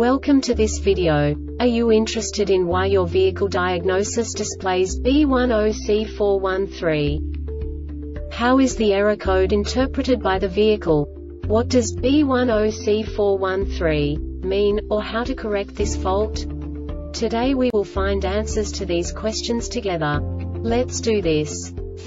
Welcome to this video. Are you interested in why your vehicle diagnosis displays B10C413? How is the error code interpreted by the vehicle? What does B10C413 mean, or how to correct this fault? Today we will find answers to these questions together. Let's do this.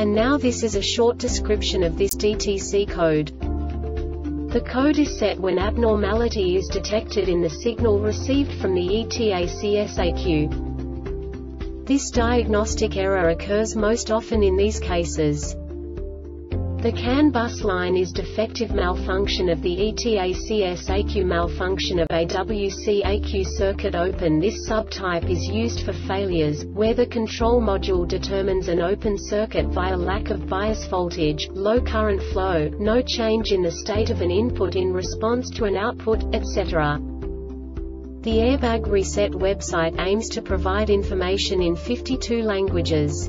And now this is a short description of this DTC code. The code is set when abnormality is detected in the signal received from the ETACS This diagnostic error occurs most often in these cases. The CAN bus line is defective malfunction of the ETACS ECU malfunction of AWC ECU circuit open This subtype is used for failures, where the control module determines an open circuit via lack of bias voltage, low current flow, no change in the state of an input in response to an output, etc. The Airbag Reset website aims to provide information in 52 languages.